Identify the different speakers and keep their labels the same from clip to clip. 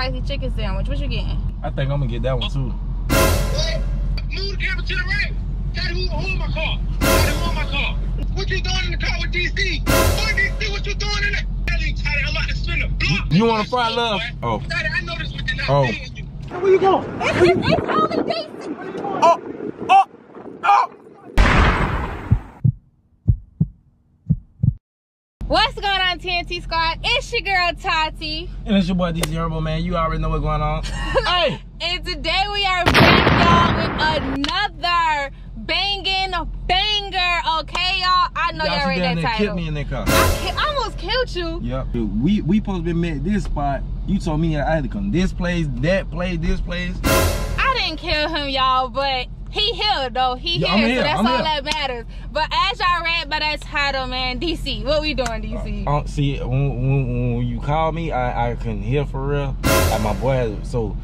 Speaker 1: spicy chicken sandwich. What you getting?
Speaker 2: I think I'm gonna get that one too.
Speaker 3: What? Move the camera to the right. Daddy, who, who in my car? Daddy, who in my car? What you doing in the car with DC? Boy, DC, what you doing in there? Daddy, Daddy, I'm about to spin a block.
Speaker 2: You want to fry love? Oh.
Speaker 3: Daddy, I know this, but you're not
Speaker 2: Oh.
Speaker 3: seeing.
Speaker 2: Where you going?
Speaker 1: It's, it's, it's only DC.
Speaker 2: Oh, oh, oh.
Speaker 1: What's going on, TNT Squad? It's your girl Tati.
Speaker 2: And it's your boy DC Herbo, man. You already know what's going on. hey,
Speaker 1: And today we are back, y'all, with another banging banger. Okay, y'all? I know y'all, read that
Speaker 2: there and killed me in that car.
Speaker 1: I, I almost killed you.
Speaker 2: Yep. We we supposed to be met at this spot. You told me I had to come this place, that place, this place.
Speaker 1: I didn't kill him, y'all, but he here though. He
Speaker 2: Yeah,
Speaker 1: here,
Speaker 2: I'm
Speaker 1: so that's
Speaker 2: I'm
Speaker 1: all
Speaker 2: here.
Speaker 1: that matters. But as y'all read by that title, man, DC, what we doing, DC?
Speaker 2: Uh, see, when, when, when you call me, I, I couldn't hear for real. Like my boy, so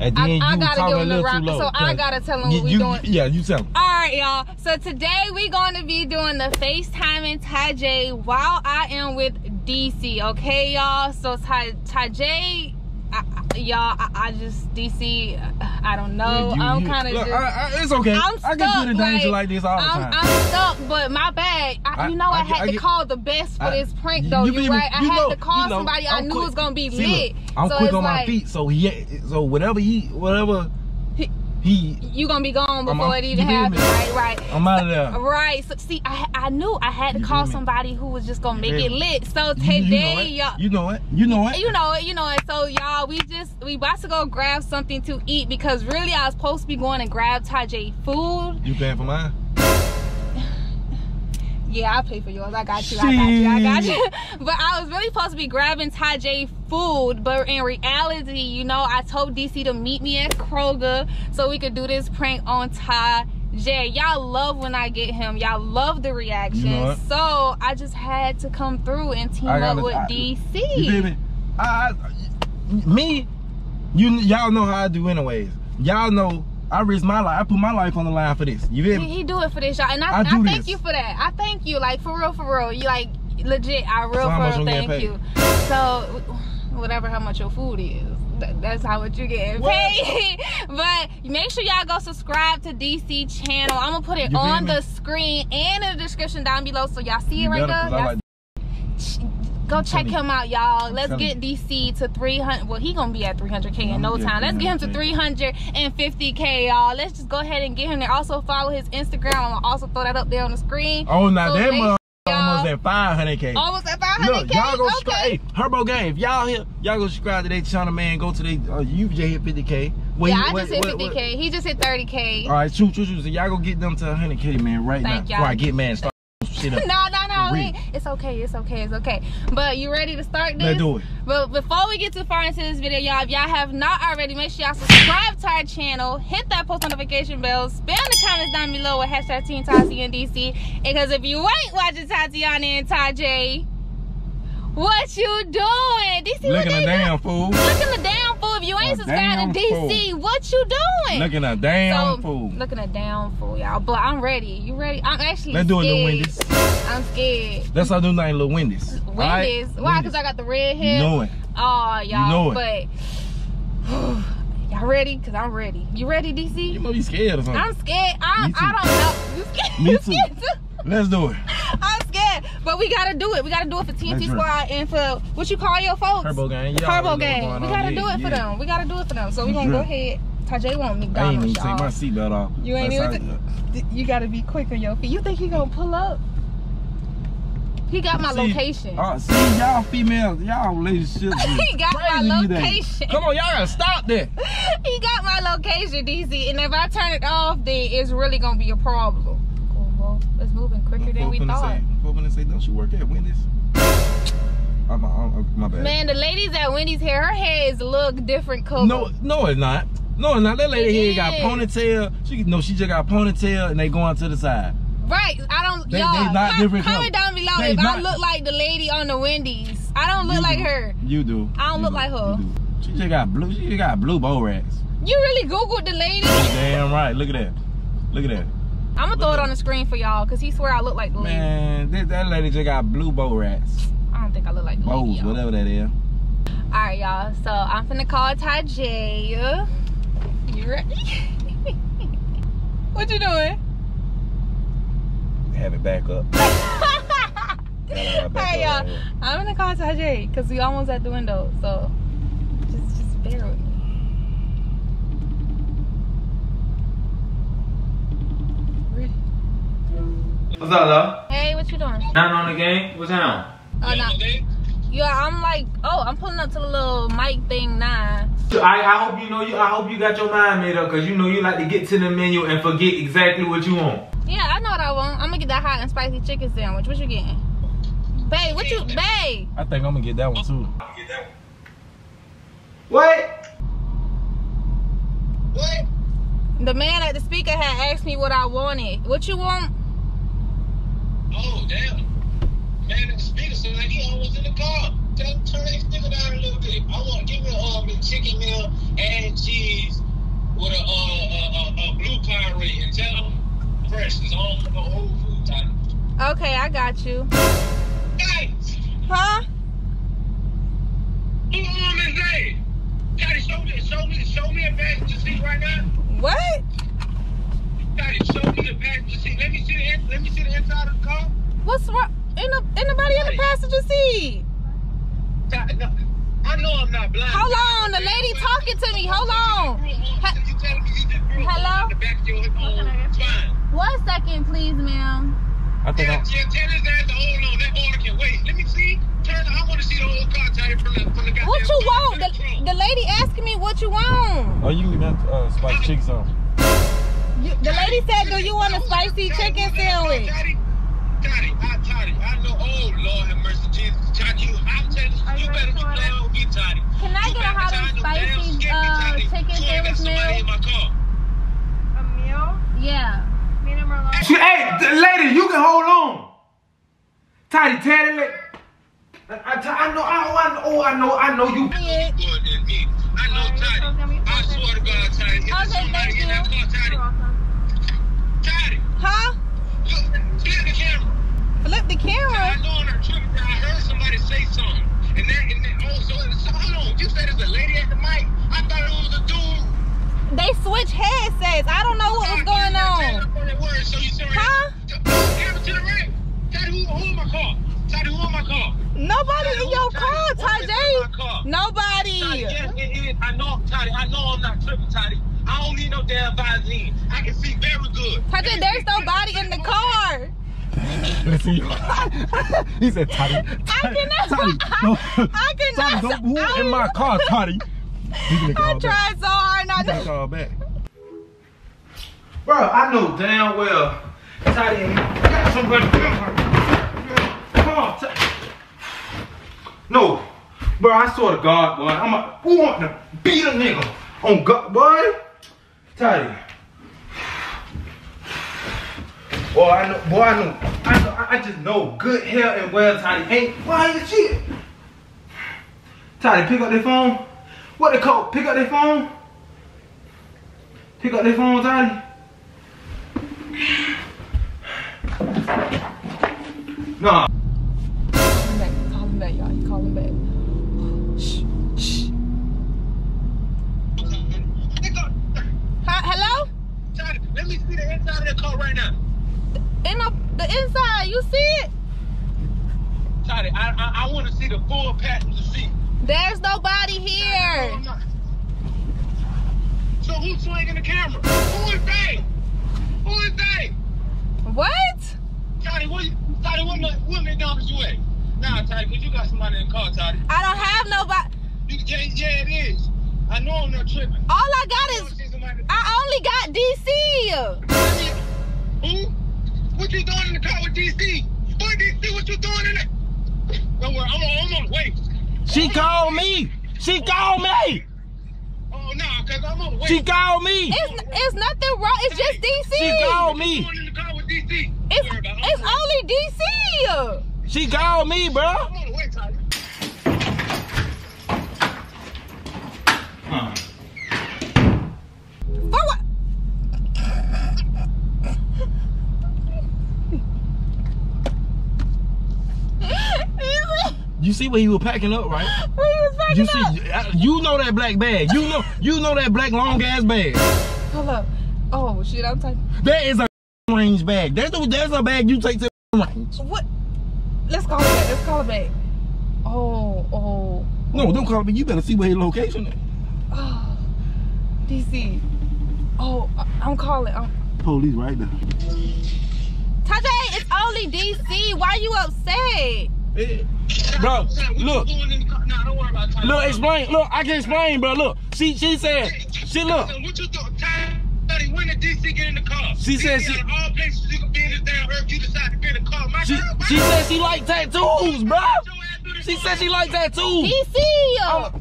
Speaker 2: at the
Speaker 1: I,
Speaker 2: end
Speaker 1: I
Speaker 2: you was
Speaker 1: gotta give
Speaker 2: a
Speaker 1: him the
Speaker 2: little
Speaker 1: rock,
Speaker 2: low.
Speaker 1: so I gotta tell him
Speaker 2: you,
Speaker 1: what we doing.
Speaker 2: Yeah, you tell him.
Speaker 1: All right, y'all. So today we going to be doing the FaceTime and Tyjae while I am with DC. Okay, y'all. So Ty, Ty J, I, I- y'all, I, I just DC. I don't know.
Speaker 2: Yeah, you-
Speaker 1: I'm kind of just.
Speaker 2: I, I, it's okay.
Speaker 1: I'm
Speaker 2: I get put in
Speaker 1: stuck,
Speaker 2: danger
Speaker 1: like,
Speaker 2: like this all the
Speaker 1: I'm,
Speaker 2: time.
Speaker 1: I'm stuck, but my bad. I,
Speaker 2: I-
Speaker 1: you know, I,
Speaker 2: I
Speaker 1: had
Speaker 2: get- I
Speaker 1: to
Speaker 2: get-
Speaker 1: call the best for
Speaker 2: I-
Speaker 1: this prank, though.
Speaker 2: you
Speaker 1: You, right? I
Speaker 2: You
Speaker 1: had
Speaker 2: know-
Speaker 1: to call
Speaker 2: you know,
Speaker 1: somebody I
Speaker 2: I'm
Speaker 1: knew
Speaker 2: quick-
Speaker 1: was gonna be lit.
Speaker 2: look, I'm
Speaker 1: so
Speaker 2: quick on my
Speaker 1: like,
Speaker 2: feet, so yeah. so whatever he, whatever
Speaker 1: He- You gonna be gone before
Speaker 2: I'm-
Speaker 1: it even happens, right? Right.
Speaker 2: I'm out of there.
Speaker 1: Right. So see, I I knew I had to
Speaker 2: You
Speaker 1: call somebody who was just gonna make it lit. So today,
Speaker 2: you know it.
Speaker 1: y'all.
Speaker 2: You know it. You know it.
Speaker 1: You know it, you know it. So y'all, we just we about to go grab something to eat because really I was supposed to be going and grab Tyjae food.
Speaker 2: You paying for mine?
Speaker 1: Yeah, I pay for yours. I got you. I got you. I got you. But I was really supposed to be grabbing Ty Tyjae food, but in reality, you know, I told DC to meet me at Kroger so we could do this prank on Ty. Jay, y'all love when I get him. Y'all love the reaction.
Speaker 2: You know
Speaker 1: so I just had to come through and team up with
Speaker 2: I-
Speaker 1: DC.
Speaker 2: You me? I, I, me, you y'all know how I do anyways. Y'all know I risk my life. I put my life on the line for this. You feel
Speaker 1: He,
Speaker 2: me?
Speaker 1: he do it for this, y'all, and I,
Speaker 2: I
Speaker 1: I, thank
Speaker 2: this.
Speaker 1: you for that. I thank you, like for real, for real. You like legit. I real
Speaker 2: So
Speaker 1: for real. Thank you. So whatever how much your food is, that, that's how much you getting
Speaker 2: What?
Speaker 1: paid. but make sure y'all go subscribe to DC channel. I'm gonna put it
Speaker 2: You
Speaker 1: on the screen and in the description down below, so y'all see it
Speaker 2: You
Speaker 1: right there.
Speaker 2: 'Cause I
Speaker 1: Y'all
Speaker 2: like-
Speaker 1: Go check him out, y'all. Let's get DC to 300. Well, he gonna be at 300k in no time. Let's get him to 350k, y'all. Let's just go ahead and get him there. Also follow his Instagram. I'm gonna also throw that up there on the screen.
Speaker 2: Oh, now
Speaker 1: So
Speaker 2: that mother almost at 500k.
Speaker 1: Almost at 500k.
Speaker 2: Look, y'all go
Speaker 1: okay.
Speaker 2: Hey, Herbo Gang, if y'all here, y'all go subscribe to their channel, man. Go to their, uh, you just hit 50k. Wait,
Speaker 1: yeah, I
Speaker 2: wait,
Speaker 1: just hit 50k.
Speaker 2: wait.
Speaker 1: He just hit 30k.
Speaker 2: All right, shoot, shoot, shoot. So y'all go get them to 100k, man, right
Speaker 1: Thank
Speaker 2: now. Before I get mad and start shit up.
Speaker 1: no, no, no.
Speaker 2: For
Speaker 1: we-
Speaker 2: real.
Speaker 1: It's okay. It's okay. It's okay. But you ready to start this?
Speaker 2: Let's do it.
Speaker 1: But before we get too far into this video, y'all, if y'all have not already, make sure y'all subscribe to our channel, hit that post notification bell, spam the comments down below with hashtag Team Tati and DC. Because if you ain't watching Tatianna and Tyjae, what you doing? DC,
Speaker 2: Looking
Speaker 1: they
Speaker 2: a damn fool.
Speaker 1: Looking a damn fool. If you ain't
Speaker 2: A
Speaker 1: subscribed to DC, what you doing?
Speaker 2: Looking a damn
Speaker 1: so,
Speaker 2: fool.
Speaker 1: Looking a damn fool, y'all. But I'm ready. You ready? I'm actually
Speaker 2: Let's do it, Lil
Speaker 1: scared.
Speaker 2: Wendy's.
Speaker 1: I'm scared.
Speaker 2: That's our new name, Lil Wendy's.
Speaker 1: Wendy's.
Speaker 2: Alright?
Speaker 1: Why? Because I got the red hair.
Speaker 2: You know it.
Speaker 1: Oh, y'all.
Speaker 2: know
Speaker 1: But y'all ready? Cause I'm ready. You ready, DC?
Speaker 2: You must be scared or something.
Speaker 1: I'm scared. I. I don't know. You scared?
Speaker 2: Me
Speaker 1: You scared too?
Speaker 2: Let's do it.
Speaker 1: I'm scared. But we gotta do it. We gotta do it for TNT
Speaker 2: Let's do.
Speaker 1: Squad and for what you call your folks.
Speaker 2: Herbo Gang. Y'all
Speaker 1: Turbo
Speaker 2: already know what's
Speaker 1: Gang. We gotta
Speaker 2: Yeah,
Speaker 1: do it for
Speaker 2: yeah.
Speaker 1: them. We gotta do it for them. So we gonna go ahead. Tyjae want
Speaker 2: I ain't
Speaker 1: McDonald's,
Speaker 2: even take my
Speaker 1: y'all.
Speaker 2: seatbelt off.
Speaker 1: You ain't
Speaker 2: That's
Speaker 1: even
Speaker 2: how-
Speaker 1: You gotta be quick on your feet. You think he gonna pull up? He got my
Speaker 2: See,
Speaker 1: location.
Speaker 2: Uh, see, y'all females, y'all relationships. is
Speaker 1: He got my
Speaker 2: crazy these
Speaker 1: location.
Speaker 2: Come on, y'all gotta stop that.
Speaker 1: he got my location, DC, and if I turn it off, then it's really gonna be a problem. Oh, well, it's moving quicker than we thought.
Speaker 2: Folk say, don't you work at Wendy's? I'm, I'm, my bad.
Speaker 1: Man, the ladies at Wendy's hair, her hair is look different color.
Speaker 2: No, no, it's not. No, it's not. That lady
Speaker 1: It
Speaker 2: here got ponytail. She no, she just got ponytail and they going to the side.
Speaker 1: right? I don't.
Speaker 2: They-
Speaker 1: y'all,
Speaker 2: they not
Speaker 1: com-
Speaker 2: different
Speaker 1: comment down below
Speaker 2: They
Speaker 1: if I look like the lady on the Wendy's. I don't look
Speaker 2: You
Speaker 1: like
Speaker 2: do.
Speaker 1: her.
Speaker 2: You do.
Speaker 1: I don't
Speaker 2: You
Speaker 1: look
Speaker 2: do.
Speaker 1: like her.
Speaker 2: She just got blue. She just got blue bow rats.
Speaker 1: You really googled the lady?
Speaker 2: Damn right. Look at that. Look at that.
Speaker 1: I'm gonna throw it on the screen for y'all because he swear I look like the lady.
Speaker 2: Man, that, that lady just got blue bow rats.
Speaker 1: I don't think I look like the lady.
Speaker 2: Bows, whatever that is.
Speaker 1: Alright, y'all. So I'm finna call Tyjae. You ready? what you doing?
Speaker 2: Have it back up.
Speaker 1: Alright, y'all. I'm gonna call Tyjae because we almost at the window. So just just bear with me. Ready?
Speaker 4: What's up, love?
Speaker 1: Hey, what you doing?
Speaker 4: Nothing on the game? What's down?
Speaker 1: Uh, oh no. Yeah, I'm like, oh, I'm pulling up to the little mic thing now.
Speaker 4: I, I hope you know you. I hope you got your mind made up, cause you know you like to get to the menu and forget exactly what you want.
Speaker 1: Yeah, I know what I want. I'm gonna get that hot and spicy chicken sandwich. What you getting? Babe, what you, babe?
Speaker 2: I think I'm gonna get that one too.
Speaker 4: What?
Speaker 3: What?
Speaker 1: The man at the speaker had asked me what I wanted. What you want?
Speaker 3: Oh, damn. Man, the speaker sound like he almost in the car. Tell him turn that speaker down a little bit. I want to give me a um, a chicken meal and cheese with a uh, a, a, a blue Powerade and tell him fresh. It's all the whole food type.
Speaker 1: Okay, I got you.
Speaker 3: Guys,
Speaker 1: Huh?
Speaker 3: who is that? Daddy, show me, show me, show me a passenger seat right now.
Speaker 1: What?
Speaker 3: Daddy, show me the passenger seat. Let me see the in- let me see the inside of the car.
Speaker 1: What's wrong? Ain't, no, ain't nobody in the passenger seat.
Speaker 3: Daddy, no, I know I'm not blind.
Speaker 1: Hold on, the lady talking to me. Hold on. Ha-
Speaker 3: You telling me you just grew up
Speaker 1: Hello?
Speaker 3: in the back of your own spine.
Speaker 1: One second, please, ma'am.
Speaker 2: I think
Speaker 3: Yeah,
Speaker 2: I'm.
Speaker 3: yeah, tell his ass to hold on. That order can wait. Let me see. Turn. I want to see the whole car title from the from the goddamn.
Speaker 1: What you
Speaker 3: front
Speaker 1: want?
Speaker 3: to
Speaker 1: The, the lady asking me what you want.
Speaker 2: Oh, you can get that uh, spicy chicken sandwich.
Speaker 1: You, the lady said, "Do you want a spicy chicken sandwich?"
Speaker 3: Daddy, Daddy, I, Tati, I know. Oh Lord have mercy, Jesus, Tati, you, I'm telling you, you better be playing with me, Tati.
Speaker 1: Can I
Speaker 3: You
Speaker 1: get a hot and
Speaker 3: trying to damn
Speaker 1: spicy
Speaker 3: skip
Speaker 1: uh, chicken
Speaker 3: You ain't got
Speaker 1: sandwich meal?
Speaker 3: in my car.
Speaker 5: A meal?
Speaker 1: Yeah.
Speaker 5: Medium or large?
Speaker 4: Hey, lady, you can hold on. Tidy, tell the lady. I, I, I know, I, oh, I know, oh, I know, I know you.
Speaker 1: Yeah.
Speaker 3: Good than me. I know,
Speaker 5: Alright, so it's gonna be
Speaker 3: Tati. I swear to God, Tati, if
Speaker 1: Okay,
Speaker 3: somebody
Speaker 1: thank
Speaker 3: in that
Speaker 1: you.
Speaker 3: car, Tati,
Speaker 5: You're welcome.
Speaker 3: Tati,
Speaker 1: Huh?
Speaker 3: look, flip the camera.
Speaker 1: Flip the camera.
Speaker 3: I know on our trip, I heard somebody say something. And that, and that, oh, so, so hold on. You said it's a lady at the mic. I thought it was a dude.
Speaker 1: They switch headsets. I don't know what was going on.
Speaker 3: So you sorry.
Speaker 1: Huh?
Speaker 3: To the right. Tati, who, who in my car? Tati, who in my car?
Speaker 1: Nobody in your car,
Speaker 3: Who is in
Speaker 1: Ty? J. Nobody.
Speaker 3: Tati, yes, it is. I know, Tati. I know I'm not tripping, Tati. I don't need no damn Visine. I can see very good.
Speaker 1: Tyjae, there's nobody in the car.
Speaker 2: Let's he said, Tati.
Speaker 1: I cannot.
Speaker 2: Tati, no.
Speaker 1: I cannot.
Speaker 2: Tati, don't move in my car, Tati.
Speaker 1: I tried so hard not
Speaker 2: He gonna
Speaker 1: to.
Speaker 2: call back.
Speaker 4: Bro, I know damn well. Tidy, ain't got somebody. Come on, Ti- No, bro, I swear to God, boy, I'm a, who want to beat a nigga on God, boy? Tidy. Boy, I know, boy, I know, I know, I- just know good hell and well, Tidy ain't, why ain't shit? Tidy, pick up their phone. What they call, pick up their phone? Pick up their phone, Tidy. Nah.
Speaker 1: Call him back. Call him back, y'all. He calling back. Shh. Shh.
Speaker 3: Nigga,
Speaker 1: Hi, hello?
Speaker 3: Tati, let me see the inside of the car right now.
Speaker 1: In the, the inside, you see it?
Speaker 3: Tati, I I, I want to see the full passenger seat.
Speaker 1: There's nobody here.
Speaker 3: So who's swinging the camera? Who is they? Who is they?
Speaker 1: What?
Speaker 3: Tati, what, Tati, what, what McDonald's you at? Nah, Tati, because you got somebody in the car, Tati.
Speaker 1: I don't have nobody.
Speaker 3: You, yeah, yeah, it is. I know I'm not tripping.
Speaker 1: All I got is, I only got DC.
Speaker 3: Who? What you doing in the car with DC? What DC? What you doing in it? Don't worry, I'm on, I'm on the way.
Speaker 2: She called me. She called me.
Speaker 3: Oh, nah, because I'm on the way.
Speaker 2: She called me.
Speaker 1: It's, it's nothing wrong. It's just DC.
Speaker 2: She called me.
Speaker 3: What you doing in the car with DC?
Speaker 1: It's,
Speaker 3: worry about it.
Speaker 1: it's only DC.
Speaker 2: She called me, bro.
Speaker 3: the way. I'm on the way, Tati.
Speaker 4: Huh.
Speaker 1: For what?
Speaker 2: You see where he was packing up, right?
Speaker 1: Where you was backing
Speaker 2: You see, I- uh, you know that black bag. You know, you know that black long ass bag.
Speaker 1: Hold up. Oh shit, I'm typing.
Speaker 2: That is a range bag. That's a, that's a bag you take to range.
Speaker 1: What? Let's call it back. Let's call it back. Oh, oh,
Speaker 2: No, don't call me. You better see where his location is.
Speaker 1: oh. DC. Oh, I'm calling. I'm...
Speaker 2: Police right now.
Speaker 1: Tyjae, it's only DC. Why you upset?
Speaker 2: Bro, look,
Speaker 3: going in the car. Nah, don't worry about it.
Speaker 2: look, explain. Look, I can explain, bro. Look, she she said, she look.
Speaker 3: What you thought? When did DC get in the car?
Speaker 2: She said she-
Speaker 3: all places you could be in this damn earth, you decided to be in the car. My
Speaker 2: She
Speaker 3: girl,
Speaker 2: she said she like tattoos, bro.
Speaker 3: Your ass do this
Speaker 2: She said she
Speaker 3: me.
Speaker 2: like tattoos.
Speaker 1: DC.
Speaker 2: Oh, uh,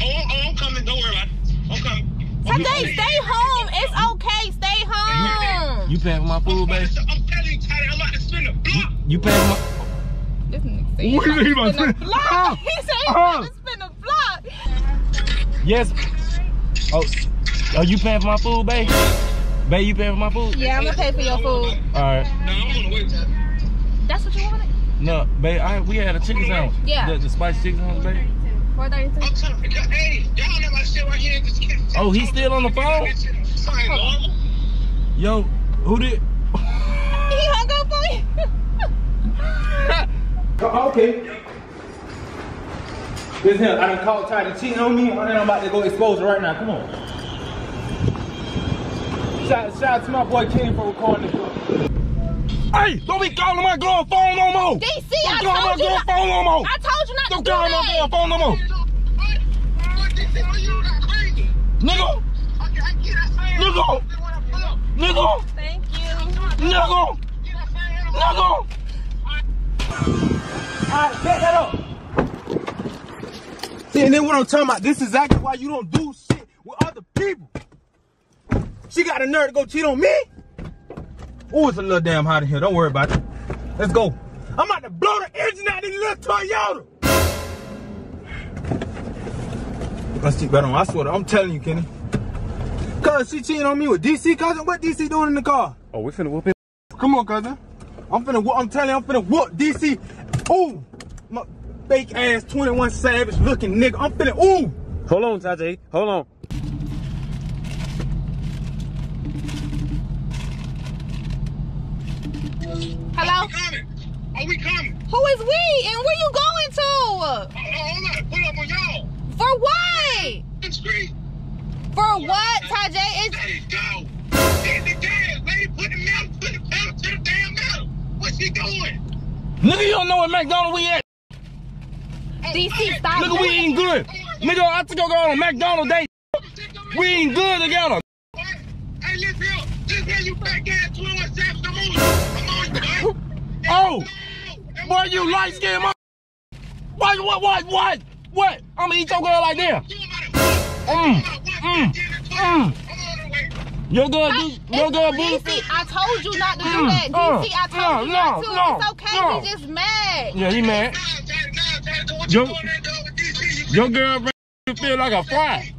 Speaker 3: Oh, oh, I'm coming. Don't worry about it. I'm coming.
Speaker 1: Tyjae, stay home. It's okay. Stay home.
Speaker 2: You paying for my food, baby?
Speaker 3: I'm telling you, Tati, I'm about to spin a block.
Speaker 2: You paying for my?
Speaker 1: This nigga said
Speaker 2: What
Speaker 1: he
Speaker 2: he
Speaker 1: about
Speaker 2: about
Speaker 1: to spin a block.
Speaker 2: Ah,
Speaker 1: he said he about to spin a block.
Speaker 2: Yes. Oh, are you paying for my food, babe? Babe, you paying for my food?
Speaker 1: Yeah, I'm gonna pay for your food.
Speaker 2: All right.
Speaker 3: No, I'm on the way, Tati.
Speaker 1: That's what you wanted?
Speaker 2: No, babe, I, we had a chicken sandwich.
Speaker 1: Yeah.
Speaker 2: The, the spicy chicken sandwich, babe.
Speaker 1: Four thirty-two.
Speaker 3: I'm telling you, hey, y'all know my shit right here. Just.
Speaker 2: Oh, he's still on the phone? Yo, who did?
Speaker 1: He hung up on you.
Speaker 4: Oh, okay. This him. I done caught trying to cheat on me, and I'm about to go expose it right now. Come on. Shout, shout out to my boy Kenny for recording this.
Speaker 2: Hey, don't be calling my girl phone no more.
Speaker 1: DC,
Speaker 2: Don't
Speaker 1: I
Speaker 2: call my
Speaker 1: told you
Speaker 2: girl
Speaker 1: not.
Speaker 2: phone no more.
Speaker 1: I told you not
Speaker 2: Don't
Speaker 1: to do
Speaker 2: call my girl phone no more.
Speaker 3: What? What this thing you? That crazy.
Speaker 2: Nigga,
Speaker 3: Okay, I get that same.
Speaker 2: Nigga.
Speaker 3: Then when I pull up,
Speaker 2: nigga,
Speaker 1: Thank you.
Speaker 2: nigga,
Speaker 3: get that same.
Speaker 2: nigga.
Speaker 4: Alright, set that up. See, and then what I'm talking about, this is exactly why you don't do shit with other people. She got a nerve to go cheat on me? Oh, it's a little damn hot in here. Don't worry about it. Let's go. I'm about to blow the engine out of this little Toyota. Let's keep that on. I swear to I'm telling you, Kenny. Cuz she cheating on me with DC, cousin. What DC doing in the car?
Speaker 2: Oh, we finna whoop it.
Speaker 4: Come on, cousin. I'm finna whoop, I'm telling you, I'm finna whoop DC. Ooh, my fake ass 21 Savage looking nigga. I'm finna, ooh.
Speaker 6: Hold on, Tyjae. Hold on.
Speaker 1: Hello?
Speaker 3: We coming. Are we coming?
Speaker 1: Who is we? And where you going to?
Speaker 3: Oh, oh, hold on. Pull up on y'all.
Speaker 1: For what?
Speaker 3: In street.
Speaker 1: For what, Tyjae? It's
Speaker 3: Let it go. Hit the gas, lady. Put the metal, put the pedal to the damn metal. What's she doing?
Speaker 2: Nigga, you don't know what McDonald's we at.
Speaker 1: DC. Stop.
Speaker 2: Nigga, we eating good. Nigga, I took your girl on a McDonald's date. We eating good together.
Speaker 3: Hey, listen here. Listen here, you fat ass 21 Savage. I'm on you. On boy.
Speaker 2: Oh, boy, you light skinned mother. What, what, what, what? What? I'ma eat your girl like that. Mm, mm, mm. Your girl do, your girl
Speaker 1: DC,
Speaker 2: booty.
Speaker 1: I told you not to do
Speaker 2: Mm,
Speaker 1: that. DC, I told you
Speaker 2: no,
Speaker 1: not to.
Speaker 2: no,
Speaker 1: it's okay.
Speaker 2: no.
Speaker 1: He just mad.
Speaker 2: Yeah, he mad.
Speaker 3: Yo.
Speaker 2: Yo- Your girlfriend feel like a fry.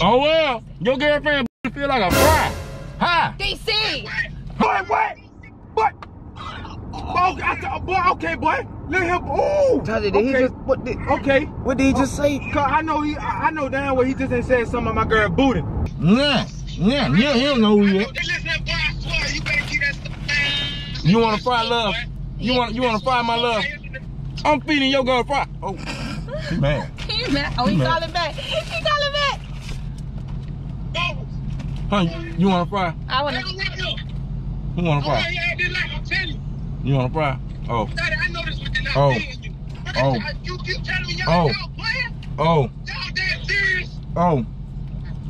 Speaker 2: Oh well, your girlfriend feel like a fry. Hi.
Speaker 1: DC.
Speaker 4: Boy, what? What? Oh, I, th- boy, okay, boy. Let him. Ooh.
Speaker 6: Tyjae, did
Speaker 4: okay.
Speaker 6: he just what did
Speaker 4: Okay.
Speaker 6: what did he just say?
Speaker 4: Cause I know he, I I know damn well he just said something about my girl booty.
Speaker 2: Nah, nah, yeah, he don't know who he is. You wanna fry love? You want, you wanna fry my love? I'm feeding your girl fry. Oh, he mad.
Speaker 1: He mad. Oh, he
Speaker 2: Mad.
Speaker 1: calling back. He calling back.
Speaker 2: Huh, you, you wanna fry?
Speaker 1: I wanna.
Speaker 2: Who wanna oh, fry? You wanna fry? Oh, Oh. Oh.
Speaker 3: You keep telling me
Speaker 2: Oh.
Speaker 3: y'all y'all playing?
Speaker 2: oh,
Speaker 3: Y'all dead serious?
Speaker 2: oh.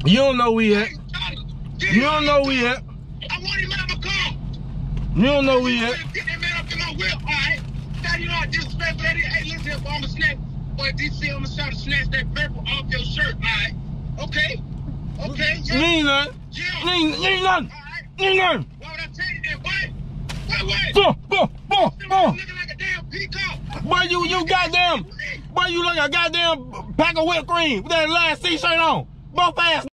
Speaker 2: You don't know he at. You don't know he at.
Speaker 3: I want him out of my car.
Speaker 2: You don't know he at.
Speaker 3: Get that man up in my whip, all right? Daddy, you know I disrespect that. Hey, listen here, boy, I'm gonna snatch. Boy, DC, I'm gonna try to snatch that purple off your shirt, all right? Okay? Okay? Yeah.
Speaker 2: ain't nothing.
Speaker 3: Yeah.
Speaker 2: ain't, ain't nothing.
Speaker 3: All right.
Speaker 2: Ain't nothing.
Speaker 3: Why would I tell you that? Wait. Wait, wait.
Speaker 2: Boom, boom, boom, boom.
Speaker 3: Looking like a damn peacock.
Speaker 2: Boy, you, you goddamn, boy, you like a goddamn pack of whipped cream with that last t-shirt on. Both ass.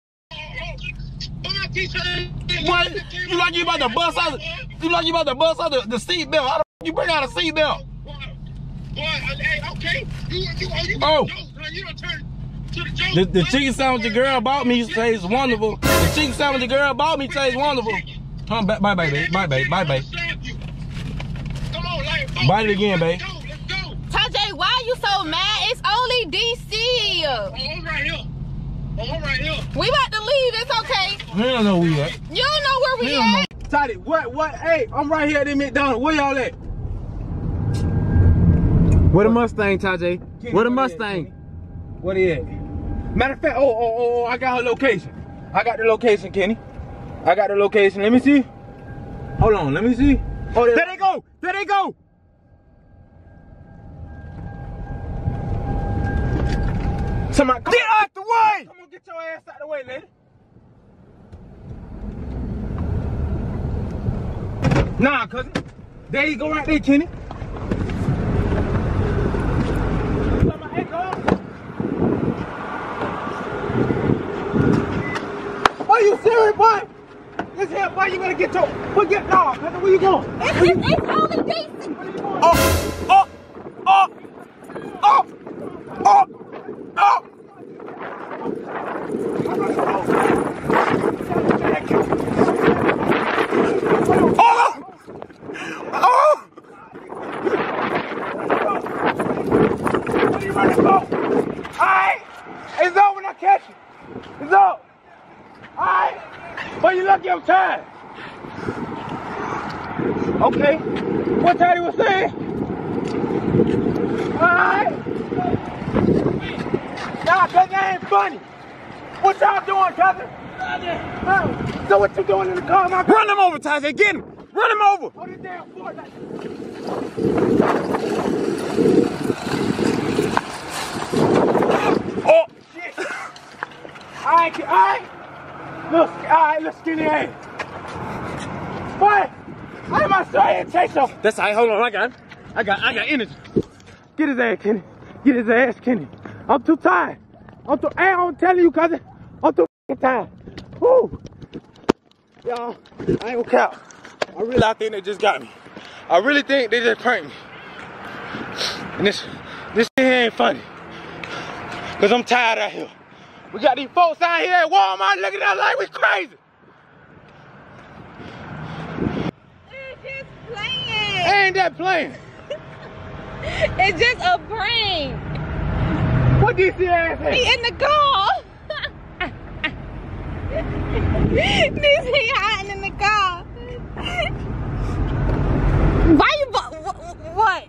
Speaker 3: Put my t-shirt in.
Speaker 2: Boy, you like you about to bust out, you like you about to bust out the, the seat belt. How the f- you bring out a seat belt?
Speaker 3: Boy, hey, okay. You, you, oh, you
Speaker 2: Oh.
Speaker 3: got. You don't turn to the jokes.
Speaker 2: The, the
Speaker 3: boy.
Speaker 2: chicken sandwich the girl bought me tastes wonderful. The chicken sandwich the girl bought me tastes wonderful. Come back, bye, bye, babe. Bye, babe. Bye, babe.
Speaker 3: Come on, like,
Speaker 2: Bite it again, babe.
Speaker 3: Let's go, let's go.
Speaker 1: Tyjae, why are you so mad? It's only DC.
Speaker 3: Oh, I'm right here. I'm right here.
Speaker 1: We about to leave. It's okay.
Speaker 2: We don't know where we at.
Speaker 1: You don't know where we
Speaker 2: We
Speaker 1: at.
Speaker 4: Tati, what, what? Hey, I'm right here at the McDonald's. Where y'all at?
Speaker 6: Where the Mustang, Tyjae?
Speaker 4: Kenny,
Speaker 6: Where the
Speaker 4: where they at,
Speaker 6: Mustang?
Speaker 4: Kenny? What is it? Matter of fact, oh, oh, oh, oh, I got her location. I got the location, Kenny. I got the location. Let me see. Hold on, let me see. Oh, there,
Speaker 6: There they go! There they go!
Speaker 4: Somebody, come
Speaker 6: Get
Speaker 4: on,
Speaker 6: out the way!
Speaker 4: come on, get your ass out the way, lady. Nah, cousin. There you go right there, Kenny. Are you serious, boy? This here, boy, you better get your, boy, get, nah, cousin, where you going?
Speaker 1: It's, it's, it's only DC.
Speaker 4: Oh, oh, oh, oh, oh, oh. Oh! Oh! What are you running for? Alright! It's over when I catch you. It's up. Alright? But you lucky I'm tired. Okay. What Tati was saying? Alright? Nah, cause that ain't funny. What y'all doing, cousin? So what you doing in the car, my
Speaker 6: Run him over, Tyjae! Get him! Run him over!
Speaker 4: What is damn for? Oh, shit. Alright, alright. Look, alright, look skinny ass. What? I'm my son chase him.
Speaker 6: That's all right, hold on, I got him. I got I got energy.
Speaker 4: Get his ass, Kenny. Get his ass, Kenny. I'm too tired. I'm too, hey, I'm telling you, cousin. I'm too tired. Woo. Y'all, I ain't gonna count. I really I think they just got me. I really think they just pranked me. And this, this shit ain't funny. Cause I'm tired out here. We got these folks out here at Walmart looking at us like we crazy.
Speaker 1: It's just playing.
Speaker 4: Ain't that playing?
Speaker 1: It's just a prank.
Speaker 4: What this ass
Speaker 1: He in the car. This he hiding in the car. Why you? What?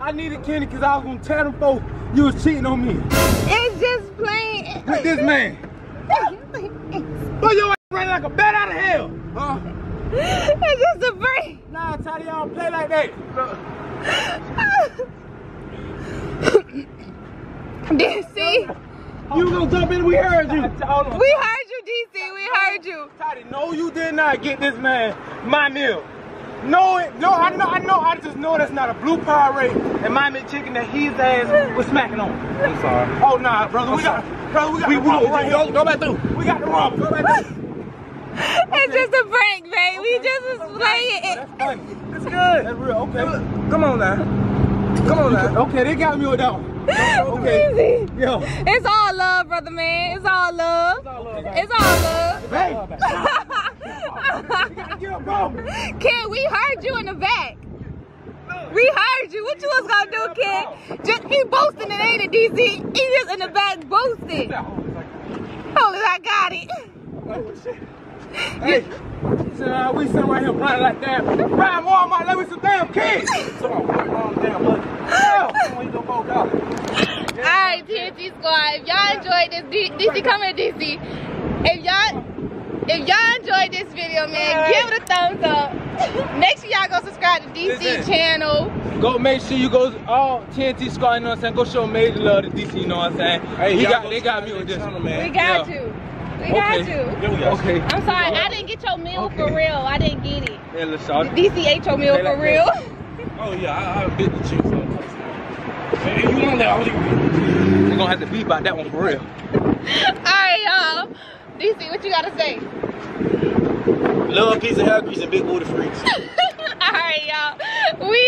Speaker 4: I needed Kenny cause I was gonna tell them folks you was cheating on me.
Speaker 1: It's just playing.
Speaker 4: With this man. Boy, your ass running like a bat out of hell. Huh?
Speaker 1: it's just a prank.
Speaker 4: Nah, Tati, y'all don't play like that.
Speaker 1: DC,
Speaker 4: You see? You gonna jump in? We heard you.
Speaker 1: We heard you, DC. We heard you.
Speaker 4: Tati, no, you did not get this man my meal. No, it, no, I know, I know, I just know that's not a blue Powerade and my meat chicken that his ass was smacking on.
Speaker 2: I'm sorry.
Speaker 4: Oh nah, brother, we got, brother, we got
Speaker 2: We,
Speaker 4: the
Speaker 2: we,
Speaker 4: rumble right
Speaker 2: go,
Speaker 4: here.
Speaker 2: go back through.
Speaker 4: We got the rumble. Go back there.
Speaker 1: It's just a prank, babe. We just was playing
Speaker 4: That's
Speaker 1: it.
Speaker 4: funny. That's good. That's real. Okay. Come on now. Come on now. Okay, they got me with that one. Okay.
Speaker 1: Easy.
Speaker 4: Yo.
Speaker 1: It's all love, brother man. It's all love. It's all love.
Speaker 4: Hey. Bro.
Speaker 1: Kid, we heard you in the back. We heard you. What you was gonna do, kid? Just he boasting it ain't it, DC. He just in the back boasting. Hold it, I got it.
Speaker 4: Hey. He said, uh, we sitting right here running like damn. Ryan Walmart, let me some damn kids. Come on, damn money. Hell.
Speaker 1: Alright, TNT squad. If y'all enjoyed this, DC, come here, DC. If y'all if y'all enjoyed this video, man, give it a thumbs up. Make sure y'all go subscribe to DC
Speaker 4: Listen.
Speaker 1: channel.
Speaker 4: Go make sure you go all TNT squad, you know what I'm saying? Go show major love to DC, you know what I'm saying?
Speaker 2: Hey,
Speaker 4: he
Speaker 2: y'all
Speaker 4: got,
Speaker 2: go
Speaker 4: they got me
Speaker 2: subscribe
Speaker 4: with this.
Speaker 2: channel, man.
Speaker 1: We got
Speaker 4: Yeah.
Speaker 1: to. We got
Speaker 4: Okay.
Speaker 1: to.
Speaker 4: Okay.
Speaker 1: I'm sorry, I didn't get your meal for real. I didn't get it.
Speaker 4: Yeah, let's start.
Speaker 1: DC ate your meal for real.
Speaker 2: Oh, yeah, I, I bit the chicken sandwich. Hey, you want that? I was
Speaker 4: We're gonna have to beat about that one for real.
Speaker 1: Alright, y'all. DC, what you gotta say?
Speaker 2: Love pizza, hair grease, and big booty freaks.
Speaker 1: Alright, y'all. We